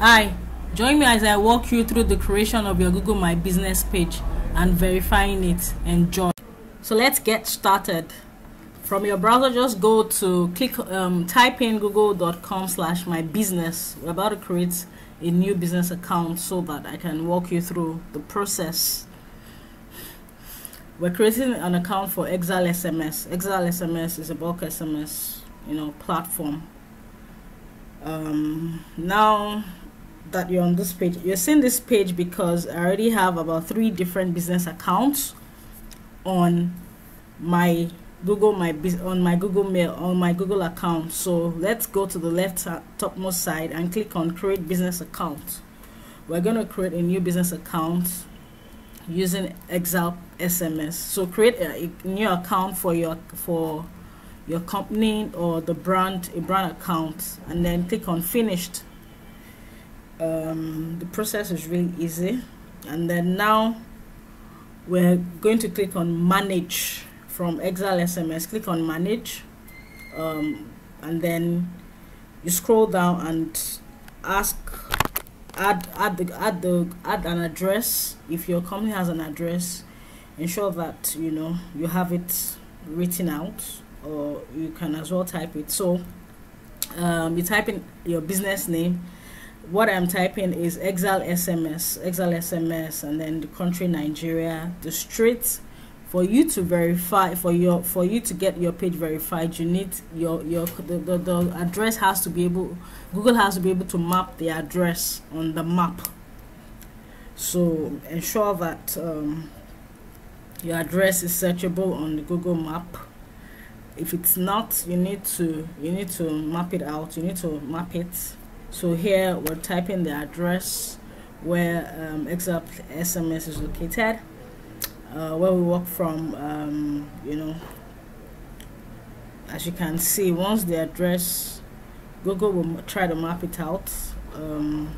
Hi, join me as I walk you through the creation of your Google My Business page and verifying it. Enjoy. So let's get started. From your browser, just go to click, um, type in google.com slash my business. We're about to create a new business account so that I can walk you through the process. We're creating an account for Exile SMS. Exile SMS is a bulk SMS, you know, platform. Um, now that you're on this page, you're seeing this page because I already have about three different business accounts on my Google my on my Google Mail on my Google account. So let's go to the left topmost side and click on create business account. We're going to create a new business account using Exile SMS. So create a, a new account for your for your company or the brand a brand account and then click on finished. Um, the process is really easy. And then now we're going to click on manage from Exile SMS, click on manage, um, and then you scroll down and ask add add the add the add an address. If your company has an address ensure that you know you have it written out or you can as well type it. So um, you type in your business name. What I'm typing is Exile SMS Exile SMS and then the country Nigeria the street for you to verify for your for you to get your page verified you need your your the, the, the address has to be able google has to be able to map the address on the map. So ensure that um, your address is searchable on the google map if it's not you need to you need to map it out you need to map it. So here we're typing the address where um, example sms is located uh, where we work from um, you know. As you can see once the address Google will try to map it out um,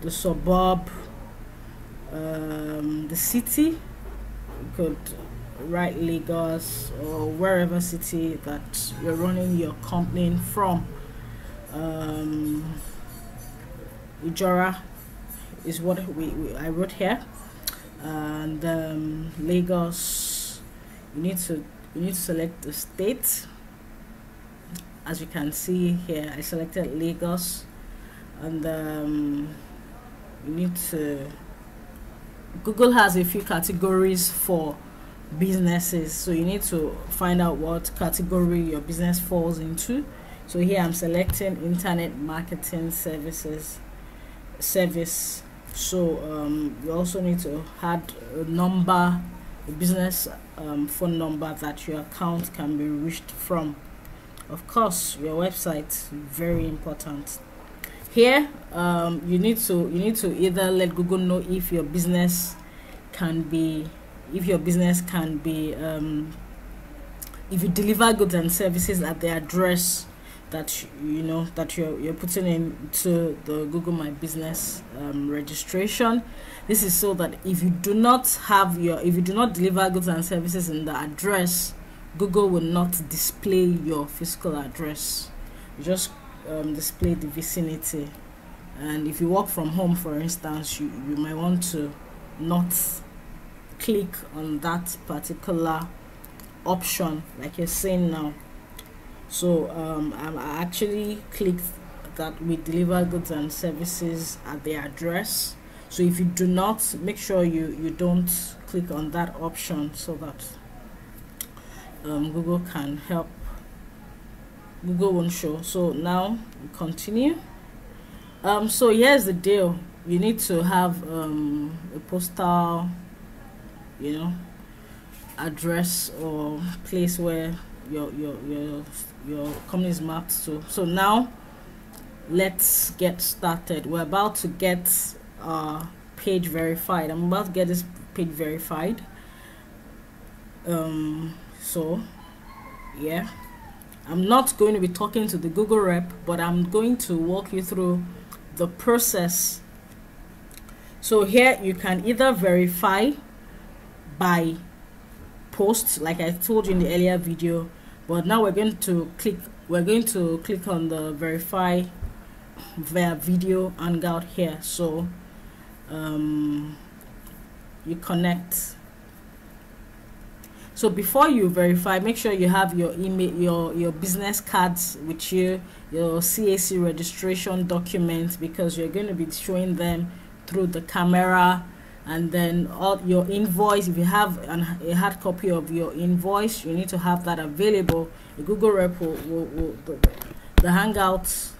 the suburb um, the city. Could write Lagos or wherever city that you're running your company from. Um, Ijora is what we, we I wrote here. And um, Lagos you need to you need to select the state. As you can see here I selected Lagos. And um, you need to Google has a few categories for businesses. So you need to find out what category your business falls into. So here I'm selecting internet marketing services service. So um, you also need to add a number a business um, phone number that your account can be reached from. Of course your website very important. Here um, you need to you need to either let google know if your business can be if your business can be um, if you deliver goods and services at the address that you know that you're, you're putting into the google my business um, registration this is so that if you do not have your if you do not deliver goods and services in the address google will not display your physical address. You just um, display the vicinity. And if you work from home for instance you, you might want to not click on that particular option like you're saying now. So um, I actually clicked that we deliver goods and services at the address. So if you do not make sure you you don't click on that option so that um, Google can help. Google won't show. So now continue. Um, so here's the deal. You need to have um, a postal you know address or place where your your your your company is mapped to. So now let's get started. We're about to get our page verified. I'm about to get this page verified. Um so yeah. I'm not going to be talking to the google rep but i'm going to walk you through the process. So here you can either verify by post like i told you in the earlier video but now we're going to click we're going to click on the verify via video hangout here. So um, you connect. So before you verify make sure you have your email your your business cards with you your cac registration documents because you're going to be showing them through the camera and then all your invoice if you have an, a hard copy of your invoice you need to have that available. The google rep will, will, will the, the hangouts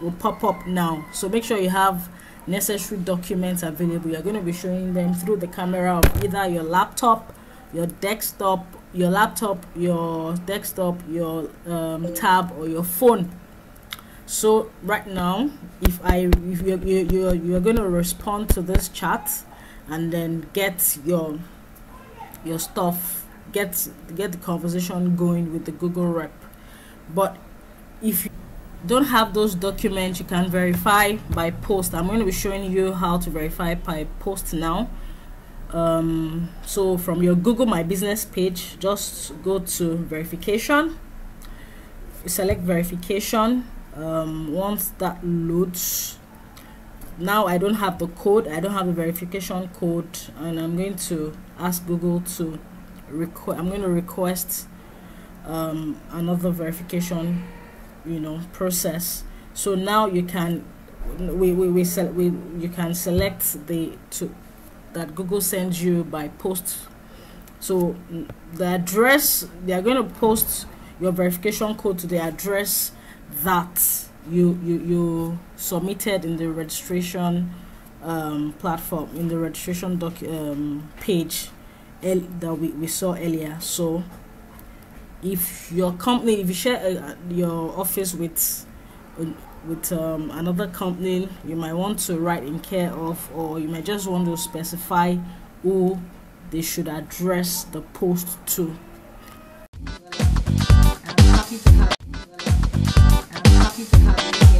will pop up now. So make sure you have necessary documents available. You're going to be showing them through the camera of either your laptop your desktop your laptop your desktop your um, tab or your phone. So right now if i if you're you're, you're going to respond to this chat and then get your your stuff get get the conversation going with the google rep. But if you don't have those documents you can verify by post. I'm going to be showing you how to verify by post now. Um, so from your google my business page just go to verification. Select verification. Um, once that loads now I don't have the code I don't have the verification code and I'm going to ask Google to request I'm going to request um, another verification you know process. So now you can we we, we, we you can select the to that Google sends you by post. So the address they are going to post your verification code to the address that you you you submitted in the registration um, platform in the registration doc um, page that we, we saw earlier. So if your company if you share uh, your office with uh, with um, another company you might want to write in care of or you might just want to specify who they should address the post to I'm happy to have